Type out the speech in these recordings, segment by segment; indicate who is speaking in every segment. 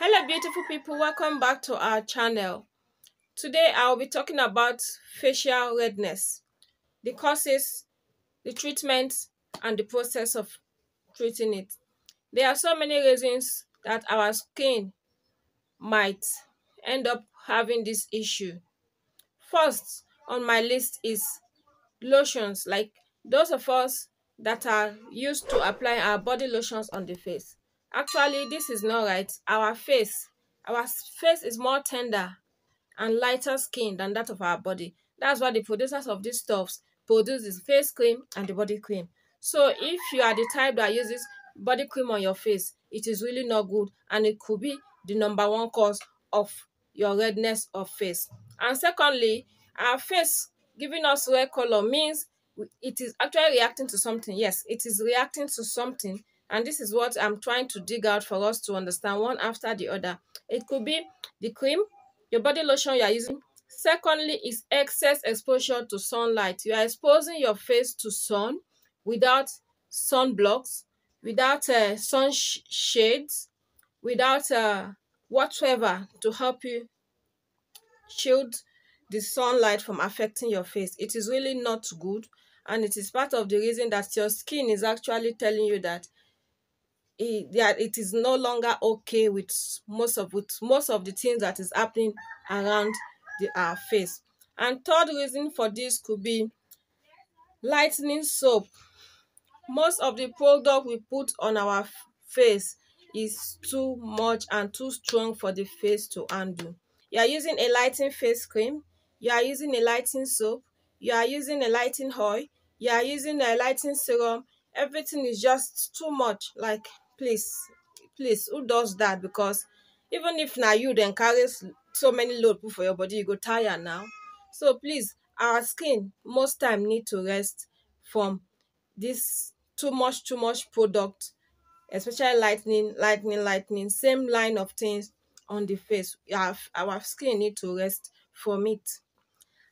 Speaker 1: hello beautiful people. Welcome back to our channel. Today i'll be talking about facial redness the causes the treatment and the process of treating it. There are so many reasons that our skin might end up having this issue. First on my list is lotions like those of us that are used to applying our body lotions on the face Actually, this is not right. Our face, our face is more tender and lighter skin than that of our body. That's why the producers of these stuffs produce this face cream and the body cream. So if you are the type that uses body cream on your face, it is really not good and it could be the number one cause of your redness of face. And secondly, our face giving us red color means it is actually reacting to something. Yes, it is reacting to something and this is what I'm trying to dig out for us to understand one after the other. It could be the cream, your body lotion you are using. Secondly is excess exposure to sunlight. You are exposing your face to sun without sunblocks, without uh, sun sh shades, without uh, whatever to help you shield the sunlight from affecting your face. It is really not good and it is part of the reason that your skin is actually telling you that it, that it is no longer okay with most of with most of the things that is happening around the our face. And third reason for this could be lightening soap. Most of the product we put on our face is too much and too strong for the face to handle. You are using a lighting face cream you are using a lighting soap you are using a lighting oil you are using a lighting serum. Everything is just too much like please please who does that? Because even if now you then carries so many load for your body you go tired now. So please our skin most time need to rest from this too much too much product especially lightning lightning lightning same line of things on the face. Our, our skin need to rest from it.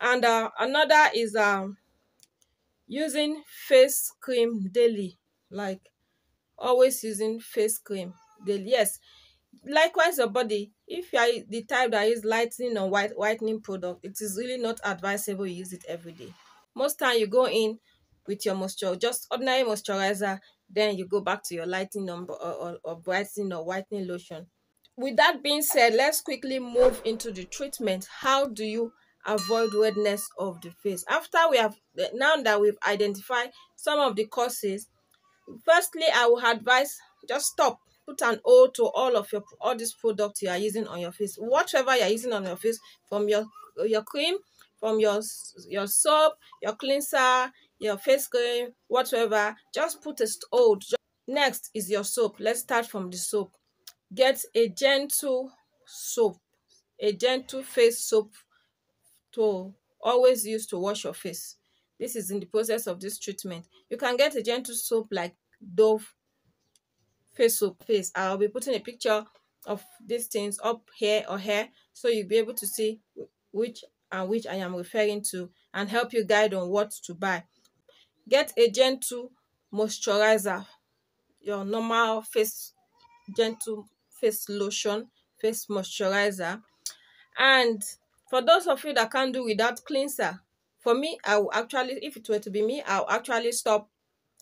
Speaker 1: And uh, another is um using face cream daily like always using face cream daily. Yes likewise your body. If you are the type that is lightening or white whitening product it is really not advisable you use it every day. Most time you go in with your moisture just ordinary moisturizer then you go back to your lightening or, or, or brightening or whitening lotion. With that being said let's quickly move into the treatment. How do you avoid redness of the face? After we have now that we've identified some of the causes firstly i will advise just stop put an o to all of your all these products you are using on your face. Whatever you're using on your face from your your cream from your your soap your cleanser your face cream whatever just put a hold next is your soap. Let's start from the soap. Get a gentle soap a gentle face soap to always use to wash your face this is in the process of this treatment you can get a gentle soap like Dove face soap face. I'll be putting a picture of these things up here or here so you'll be able to see which and which I am referring to and help you guide on what to buy. Get a gentle moisturizer, your normal face gentle face lotion, face moisturizer. And for those of you that can't do without cleanser, for me, I will actually, if it were to be me, I'll actually stop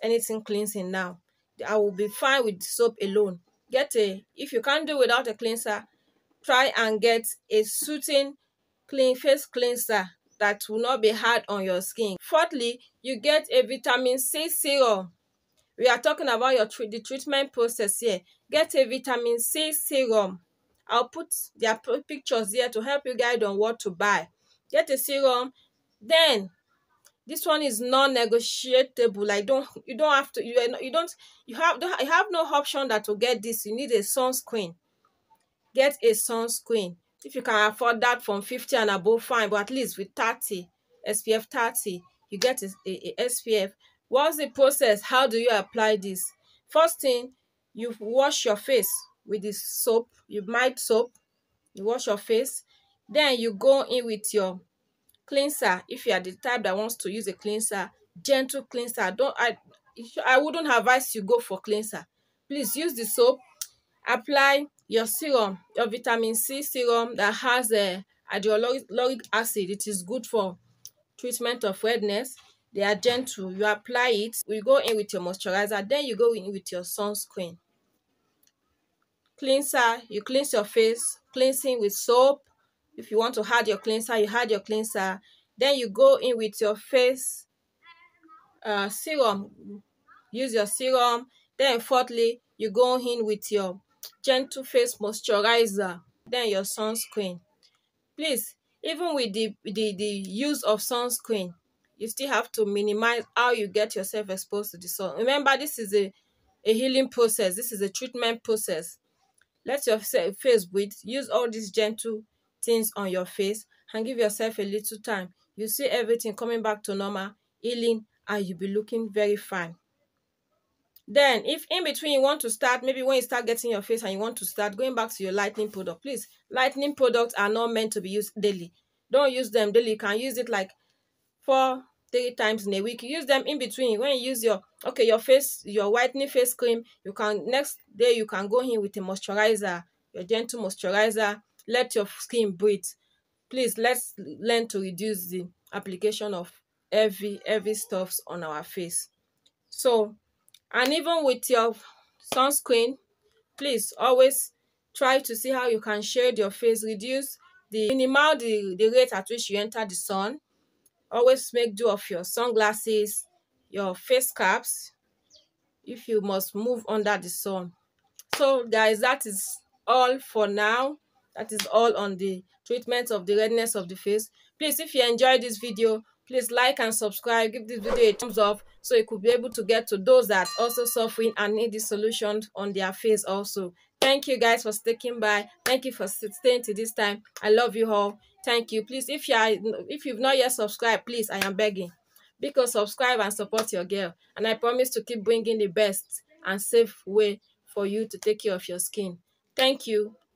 Speaker 1: anything cleansing now. I will be fine with soap alone. Get a, if you can't do without a cleanser, try and get a soothing clean face cleanser that will not be hard on your skin. Fourthly, you get a vitamin C serum. We are talking about your the treatment process here. Get a vitamin C serum. I'll put their pictures here to help you guide on what to buy. Get a serum. Then this one is non-negotiable. Like don't you don't have to you you don't you have don't you have no option that to get this. You need a sunscreen get a sunscreen if you can afford that from 50 and above fine but at least with 30 spf 30 you get a, a, a spf what's the process? How do you apply this? First thing you wash your face with this soap. You might soap. You wash your face. Then you go in with your cleanser. If you are the type that wants to use a cleanser gentle cleanser. Don't i i wouldn't advise you go for cleanser. Please use the soap. Apply your serum your vitamin c serum that has uh, a hyaluronic acid. It is good for treatment of redness. They are gentle. You apply it. You go in with your moisturizer. Then you go in with your sunscreen. Cleanser. You cleanse your face. Cleansing with soap if you want to add your cleanser you add your cleanser. Then you go in with your face uh, serum. Use your serum. Then fourthly you go in with your gentle face moisturizer. Then your sunscreen. Please even with the the the use of sunscreen you still have to minimize how you get yourself exposed to the sun. Remember this is a a healing process. This is a treatment process. Let your face breathe. Use all these gentle things on your face and give yourself a little time. You see everything coming back to normal healing and you'll be looking very fine. Then if in between you want to start maybe when you start getting your face and you want to start going back to your lightning product please lightning products are not meant to be used daily. Don't use them daily. You can use it like four three times in a week. Use them in between. When you use your okay your face your whitening face cream you can next day you can go in with a moisturizer your gentle moisturizer let your skin breathe. Please let's learn to reduce the application of heavy heavy stuffs on our face. So and even with your sunscreen please always try to see how you can shade your face reduce the minimal the, the rate at which you enter the sun. Always make do of your sunglasses your face caps if you must move under the sun. So guys that is all for now that is all on the treatment of the redness of the face. Please if you enjoyed this video please like and subscribe. Give this video a thumbs up so you could be able to get to those that also suffering and need the solution on their face also. Thank you guys for sticking by. Thank you for staying to this time. I love you all. Thank you. Please if you are if you've not yet subscribed please i am begging. Because subscribe and support your girl. And i promise to keep bringing the best and safe way for you to take care of your skin. Thank you